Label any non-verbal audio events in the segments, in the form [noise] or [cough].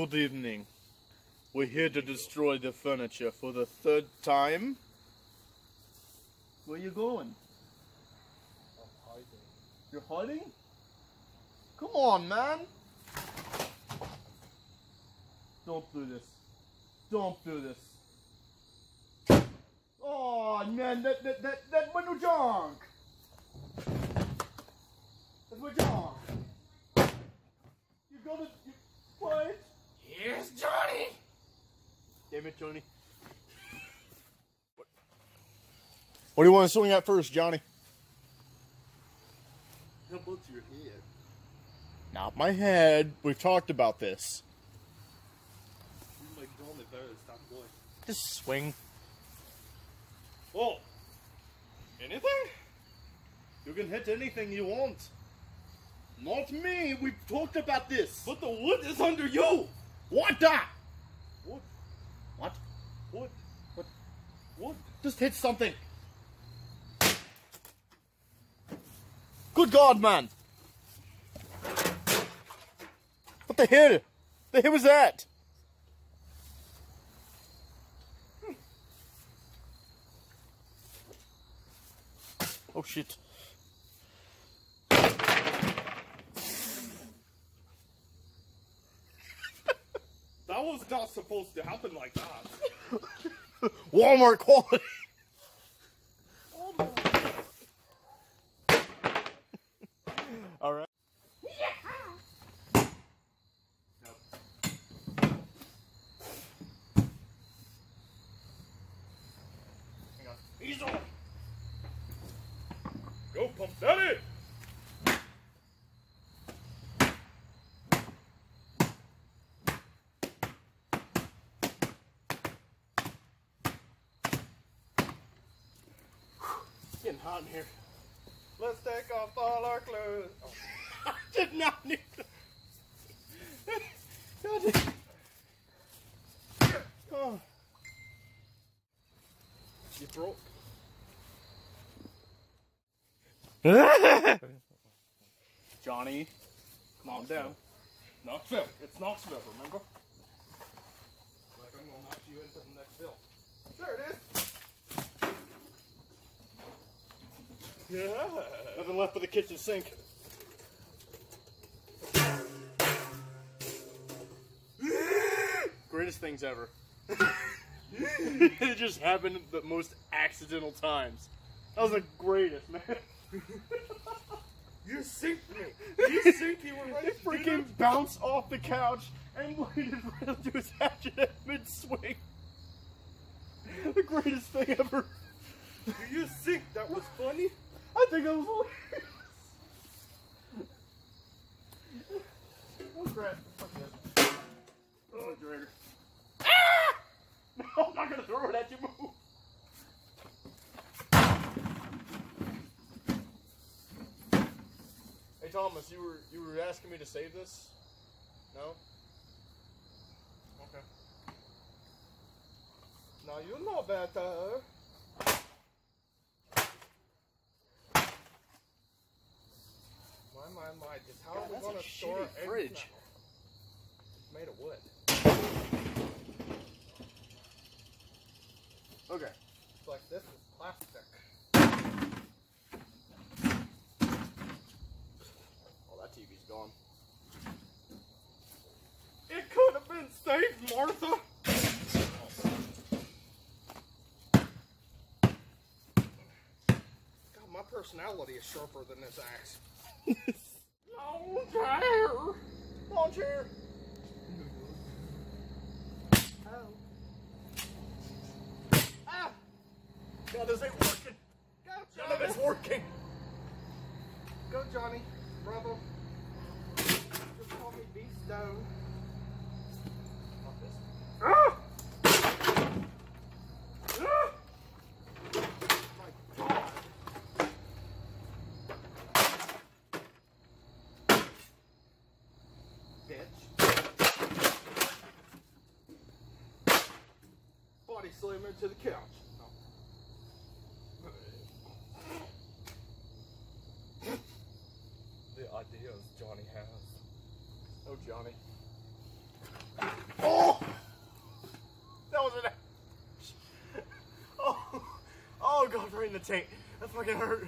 Good evening. We're here to destroy the furniture for the third time. Where are you going? I'm hiding. You're hiding? Come on, man! Don't do this. Don't do this. Oh man, that that that that went junk. That's my junk. You gotta you, what? Here's Johnny! Damn it, Johnny. What? What do you want to swing at first, Johnny? How about your head? Not my head. We've talked about this. You might Johnny better stop going. Just swing. Oh! Anything? You can hit anything you want. Not me. We've talked about this. But the wood is under you! What the? What? wood, What? Just hit something. Good God, man. What the hell? The hell was that? Hmm. Oh shit. That was not supposed to happen like that. [laughs] Walmart quality. All right. Hang on. He's on! Go, Pump Daddy! It's getting hot in here. Let's take off all our clothes. Oh, [laughs] I did not need to. [laughs] [sighs] Oh. you broke. [laughs] Johnny, calm down. Knoxville. It's Knoxville, remember? Like I'm gonna knock you into the next hill. There it is. Yeah. Nothing left but the kitchen sink. Greatest things ever. [laughs] it just happened at the most accidental times. That was the greatest, man. You synced me. You synced you were ready It freaking bounced off the couch and landed [laughs] right onto his hatchet at mid swing. The greatest thing ever. Do you think that was funny? I think that was. Oh crap. This. Oh, refrigerator. Ah! [laughs] No, I'm not gonna throw it at you. Move. Hey Thomas, you were you were asking me to save this? No? Okay. Now you know better. My, my, my. How God, are we gonna store shitty eggs fridge. It's made of wood. Okay. It's like this is plastic. Oh, that TV's gone. It could have been saved, Martha. God, my personality is sharper than this axe. [laughs] Lawn. Oh. Ah! God, this ain't working. Go, Johnny. it's working. Go, Johnny. Bravo. Just call me B Stone. body slam into the couch. the ideas Johnny has. Oh, Johnny. Oh! That was an. [laughs] Oh! Oh, God, right in the tank. That fucking hurt.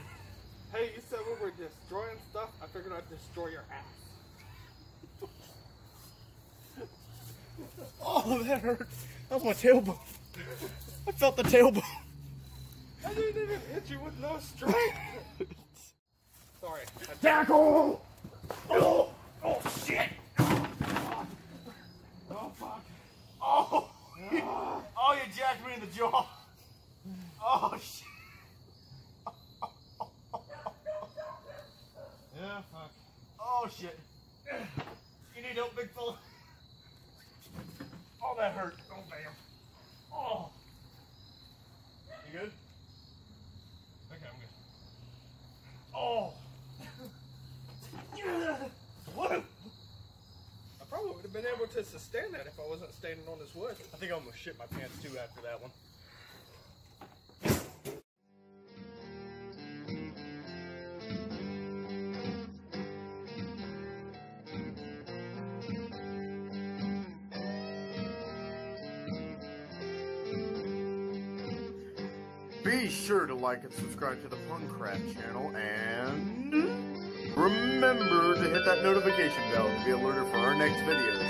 Hey, you said we were destroying stuff. I figured I'd destroy your ass. Oh, that hurt. That was my tailbone. I felt the tailbone. I didn't even hit you with no strike. Sorry. Tackle! Oh, oh shit! Oh fuck. Oh, you jacked me in the jaw. Oh shit! Yeah, fuck. Oh shit! You need help, big fella? Oh, that hurt. Oh damn. Oh. You good? Okay, I'm good. Oh. [laughs] Whoa! I probably would have been able to sustain that if I wasn't standing on this wood. I think I almost shit my pants too after that one. Be sure to like and subscribe to the Puncraft channel and remember to hit that notification bell to be alerted for our next videos.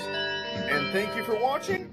And thank you for watching.